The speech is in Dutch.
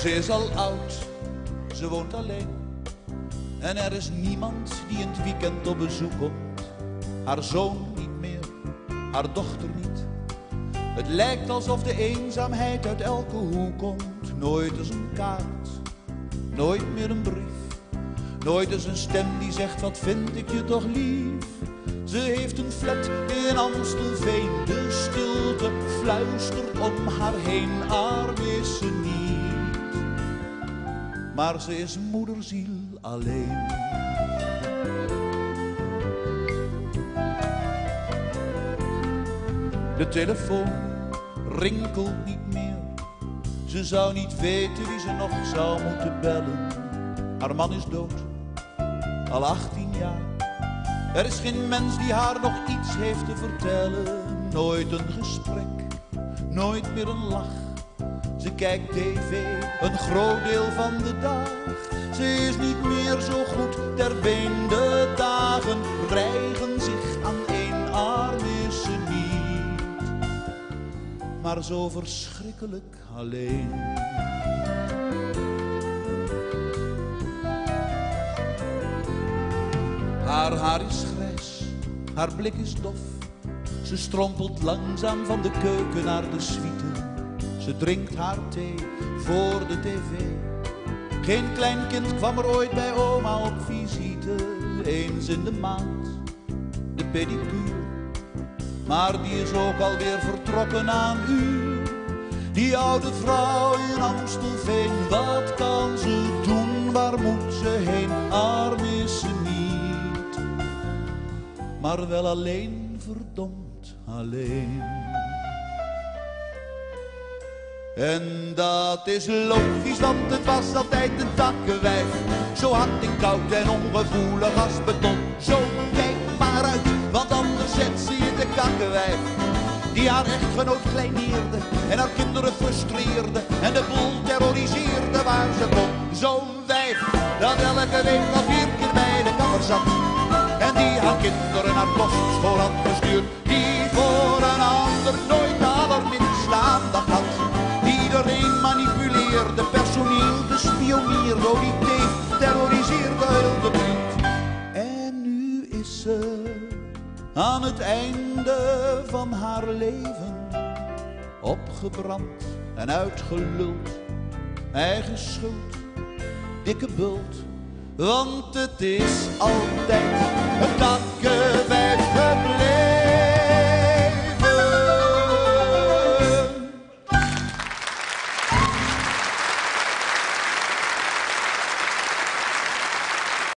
Ze is al oud, ze woont alleen. En er is niemand die in het weekend op bezoek komt. Haar zoon niet meer, haar dochter niet. Het lijkt alsof de eenzaamheid uit elke hoek komt. Nooit eens een kaart, nooit meer een brief. Nooit eens een stem die zegt, wat vind ik je toch lief. Ze heeft een flat in Amstelveen, de stilte fluistert om haar heen, arm is ze niet. Maar ze is moederziel alleen. De telefoon rinkelt niet meer. Ze zou niet weten wie ze nog zou moeten bellen. Haar man is dood, al 18 jaar. Er is geen mens die haar nog iets heeft te vertellen. Nooit een gesprek, nooit meer een lach. Ze kijkt tv een groot deel van de dag. Ze is niet meer zo goed ter been. De dagen rijgen zich aan één arm is ze niet. Maar zo verschrikkelijk alleen. Haar haar is grijs, haar blik is dof. Ze strompelt langzaam van de keuken naar de suite. Ze drinkt haar thee voor de tv. Geen kleinkind kwam er ooit bij oma op visite. Eens in de maand, de pedicure. Maar die is ook alweer vertrokken aan u. Die oude vrouw in Amstelveen, wat kan ze doen? Waar moet ze heen? Arm is ze niet. Maar wel alleen, verdomd alleen. En dat is logisch, want het was altijd een takkenwijf. Zo hard en koud en ongevoelig als beton. Zo kijk maar uit, want anders zet ze je de kakkenwijf. Die haar echtgenoot kleineerde en haar kinderen frustreerde. En de boel terroriseerde waar ze kon. Zo'n wijf dat elke week al vier keer bij de kapper zat. En die haar kinderen naar kostschool had auditeef, terroriseerde heel de buurt. En nu is ze aan het einde van haar leven opgebrand en uitgeluld. Eigen schuld, dikke bult, want het is altijd een takken